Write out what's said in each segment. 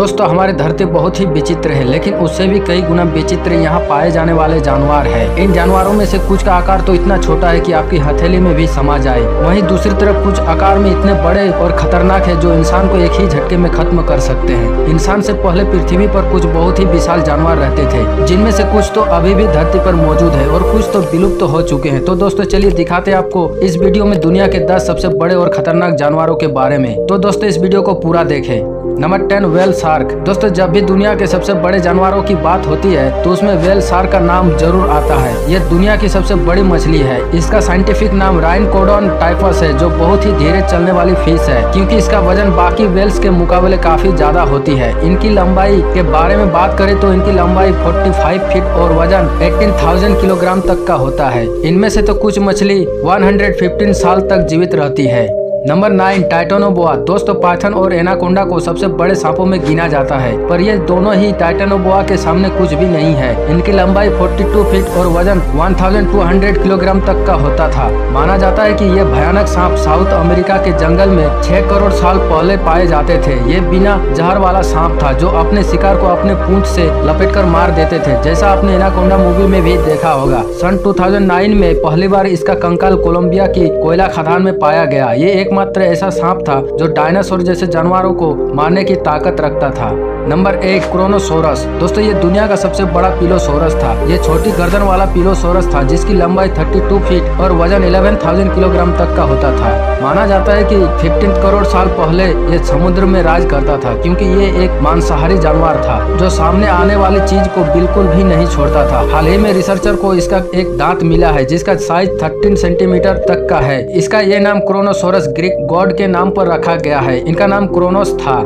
दोस्तों, हमारी धरती बहुत ही विचित्र है, लेकिन उससे भी कई गुना विचित्र यहाँ पाए जाने वाले जानवर है। इन जानवरों में से कुछ का आकार तो इतना छोटा है कि आपकी हथेली में भी समा जाए। वहीं दूसरी तरफ़ कुछ आकार में इतने बड़े और खतरनाक है जो इंसान को एक ही झटके में खत्म कर सकते हैं। इंसान से पहले पृथ्वी पर कुछ बहुत ही विशाल जानवर रहते थे, जिनमें से कुछ तो अभी भी धरती पर मौजूद है और कुछ तो विलुप्त तो हो चुके हैं। तो दोस्तों, चलिए दिखाते आपको इस वीडियो में दुनिया के दस सबसे बड़े और खतरनाक जानवरों के बारे में। तो दोस्तों, इस वीडियो को पूरा देखें। नंबर टेन वेल शार्क दोस्तों जब भी दुनिया के सबसे बड़े जानवरों की बात होती है तो उसमें वेल शार्क का नाम ज़रूर आता है। यह दुनिया की सबसे बड़ी मछली है। इसका साइंटिफिक नाम राइन कोडोन टाइपस है जो बहुत ही धीरे चलने वाली फ़िश है क्योंकि इसका वज़न बाकी वेल्स के मुकाबले काफ़ी ज़्यादा होती है। इनकी लंबाई के बारे में बात करें तो इनकी लंबाई 45 फीट और वज़न 18,000 किलोग्राम तक का होता है। इनमें से तो कुछ मछली 115 साल तक जीवित रहती है। नंबर नाइन टाइटोनोबोआ दोस्तों पाइथन और एनाकोंडा को सबसे बड़े सांपों में गिना जाता है, पर ये दोनों ही टाइटोनोबोआ के सामने कुछ भी नहीं है। इनकी लंबाई 42 फीट और वज़न 1200 किलोग्राम तक का होता था। माना जाता है कि ये भयानक सांप साउथ अमेरिका के जंगल में 6 करोड़ साल पहले पाए जाते थे। ये बिना जहर वाला सांप था, जो अपने शिकार को अपने पूंछ से लपेट मार देते थे। जैसा आपने एनाकोंडा मूवी में भी देखा होगा, सन टू में पहली बार इसका कंकाल कोलम्बिया की कोयला खदान में पाया गया। ये एक एकमात्र ऐसा सांप था जो डायनासोर जैसे जानवरों को मारने की ताकत रखता था। नंबर एक क्रोनोसोरस। दोस्तों ये दुनिया का सबसे बड़ा पिलोसोरस था। ये छोटी गर्दन वाला पिलोसोरस था जिसकी लंबाई 32 फीट और वज़न 11,000 किलोग्राम तक का होता था। माना जाता है कि 15 करोड़ साल पहले ये समुद्र में राज करता था क्योंकि ये एक मांसाहारी जानवर था जो सामने आने वाली चीज़ को बिल्कुल भी नहीं छोड़ता था। हाल ही में रिसर्चर को इसका एक दांत मिला है जिसका साइज़ थर्टीन सेंटीमीटर तक का है। इसका ये नाम क्रोनोसोरस ग्रीक गॉड के नाम पर रखा गया है। इनका नाम क्रोनोस था।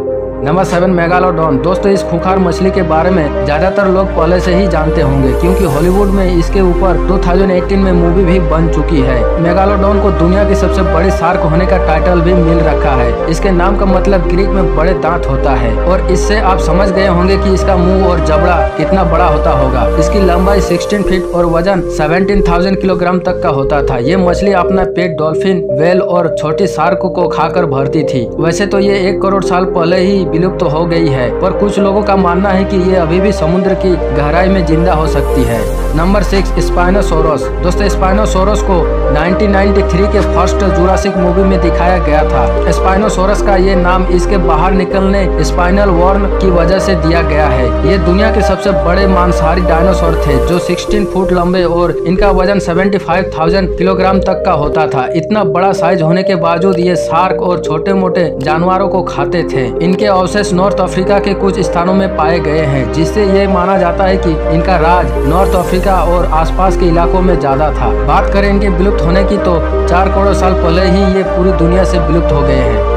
Number seven megalodon. दोस्तों, इस खुखार मछली के बारे में ज़्यादातर लोग पहले से ही जानते होंगे, क्योंकि हॉलीवुड में इसके ऊपर 2018 में मूवी भी बन चुकी है। मेगालोडॉन को दुनिया की सबसे बड़ी शार्क होने का टाइटल भी मिल रखा है। इसके नाम का मतलब ग्रीक में बड़े दांत होता है, और इससे आप समझ गए होंगे की इसका मुँह और जबड़ा कितना बड़ा होता होगा। इसकी लंबाई सिक्सटीन फीट और वज़न सेवेंटीन किलोग्राम तक का होता था। ये मछली अपना पेट डॉल्फिन वेल और छोटी शार्क को खाकर भरती थी। वैसे तो ये एक करोड़ साल पहले ही विलुप्त तो हो गई है। पर कुछ लोगों का मानना है कि ये अभी भी समुद्र की गहराई में ज़िंदा हो सकती है। Number six spinosaurus. दोस्तों स्पाइनोसोरस को 1993 के फ़र्स्ट जुरासिक मूवी में दिखाया गया था। स्पाइनोसोरस का ये नाम इसके बाहर निकलने स्पाइनल वर्म की वजह से दिया गया है। ये दुनिया के सबसे बड़े मांसाहारी डायनासोर थे जो 16 फुट लंबे और इनका वज़न 75,000 किलोग्राम तक का होता था। इतना बड़ा साइज़ होने के बावजूद ये शार्क और छोटे मोटे जानवरों को खाते थे। इनके अवशेष नॉर्थ अफ्रीका के कुछ स्थानों में पाए गए हैं, जिससे ये माना जाता है कि इनका राज नॉर्थ अफ्रीका और आसपास के इलाकों में ज़्यादा था। बात करें इनके विलुप्त होने की तो चार करोड़ साल पहले ही ये पूरी दुनिया से विलुप्त हो गए हैं।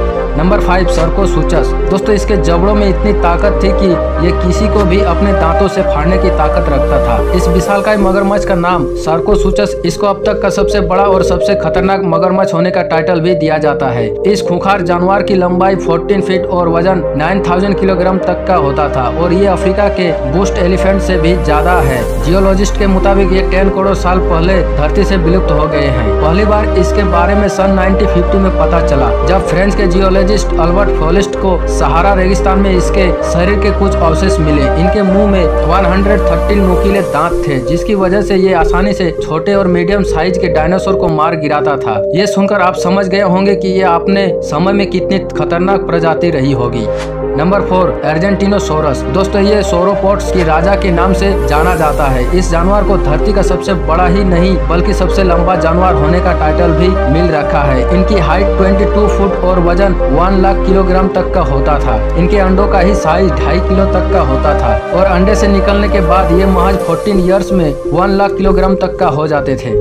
नंबर फाइव सर्को सूचस दोस्तों, इसके जबड़ों में इतनी ताकत थी कि ये किसी को भी अपने दांतों से फाड़ने की ताकत रखता था। इस विशालकाय मगरमच्छ का नाम सर्को सूचस इसको अब तक का सबसे बड़ा और सबसे खतरनाक मगरमच्छ होने का टाइटल भी दिया जाता है। इस खुखार जानवर की लंबाई 14 फीट और वज़न 9000 किलोग्राम तक का होता था और ये अफ्रीका के बुस्ट एलिफेंट से भी ज़्यादा है। जियोलॉजिस्ट के मुताबिक ये टेन करोड़ साल पहले धरती से विलुप्त हो गए हैं। पहली बार इसके बारे में सन नाइनटीन में पता चला, जब फ्रेंच के जियोलॉजी जियोलॉजिस्ट अल्बर्ट फॉलिस्ट को सहारा रेगिस्तान में इसके शरीर के कुछ अवशेष मिले। इनके मुँह में 113 नुकीले दांत थे, जिसकी वजह से ये आसानी से छोटे और मीडियम साइज़ के डायनासोर को मार गिराता था। ये सुनकर आप समझ गए होंगे कि ये अपने समय में कितनी खतरनाक प्रजाति रही होगी। नंबर फोर अर्जेंटिनोसोरस दोस्तों, ये सोरोपोर्ट्स की राजा के नाम से जाना जाता है। इस जानवर को धरती का सबसे बड़ा ही नहीं, बल्कि सबसे लंबा जानवर होने का टाइटल भी मिल रखा है। इनकी हाइट 22 फुट और वज़न 1 लाख किलोग्राम तक का होता था। इनके अंडों का ही साइज़ ढाई किलो तक का होता था। और अंडे से निकलने के बाद ये महज 14 इयर्स में 1 लाख किलोग्राम तक का हो जाते थे।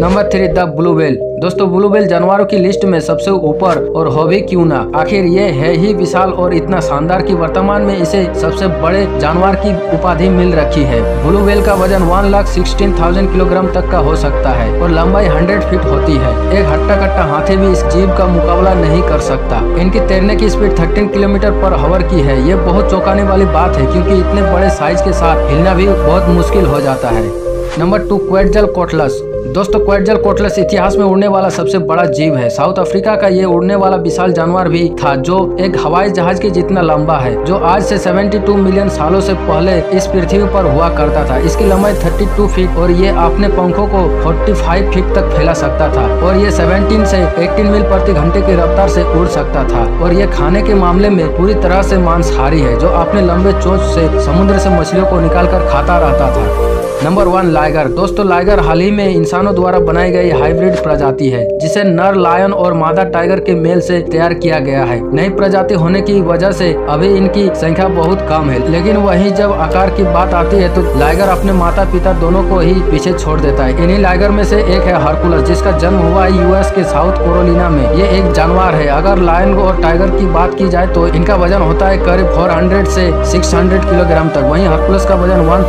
Number three the blue whale दोस्तों ब्लू वेल जानवरों की लिस्ट में सबसे ऊपर और हो भी क्यों ना? आखिर ये है ही विशाल और इतना शानदार की वर्तमान में इसे सबसे बड़े जानवर की उपाधि मिल रखी है। ब्लू वेल का वज़न one lakh sixteen thousand kilogram तक का हो सकता है और लंबाई हंड्रेड फीट होती है। एक हट्टा कट्टा हाथी भी इस जीव का मुकाबला नहीं कर सकता। इनकी तैरने की स्पीड थर्टीन किलोमीटर पर हवर की है। ये बहुत चौंकाने वाली बात है क्यूँकी इतने बड़े साइज़ के साथ हिलना भी बहुत मुश्किल हो जाता है। Number two, quetzalcoatlus. दोस्तों क्वेटजल कोटलस इतिहास में उड़ने वाला सबसे बड़ा जीव है। साउथ अफ्रीका का ये उड़ने वाला विशाल जानवर भी था, जो एक हवाई जहाज़ के जितना लंबा है, जो आज से 72 मिलियन सालों से पहले इस पृथ्वी पर हुआ करता था। इसकी लंबाई 32 फीट और ये अपने पंखों को 45 फीट तक फैला सकता था और ये 17 से 18 मील प्रति घंटे की रफ्तार से उड़ सकता था। और ये खाने के मामले में पूरी तरह से मांसाहारी है, जो अपने लंबे चोच से समुद्र से मछलियों को निकाल कर खाता रहता था। नंबर वन लाइगर दोस्तों लाइगर हाल ही में इंसानों द्वारा बनाई गई हाइब्रिड प्रजाति है, जिसे नर, लायन और मादा टाइगर के मेल से तैयार किया गया है। नई प्रजाति होने की वजह से अभी इनकी संख्या बहुत कम है, लेकिन वही जब आकार की बात आती है तो लाइगर अपने माता पिता दोनों को ही पीछे छोड़ देता है। इन्हीं लाइगर में से एक है हरकुलस, जिसका जन्म हुआ है यूएस के साउथ कोरोलिना में। ये एक जानवर है। अगर लायन और टाइगर की बात की जाए तो इनका वज़न होता है करीब फोर से सिक्स हंड्रेड किलोग्राम तक। वही हरकुलस का वज़न वन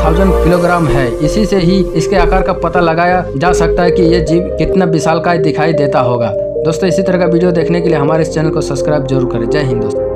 किलोग्राम है। इसी से ही इसके आकार का पता लगाया जा सकता है कि ये जीव कितना विशालकाय दिखाई देता होगा। दोस्तों, इसी तरह का वीडियो देखने के लिए हमारे इस चैनल को सब्सक्राइब ज़रूर करें। जय हिंद दोस्तों।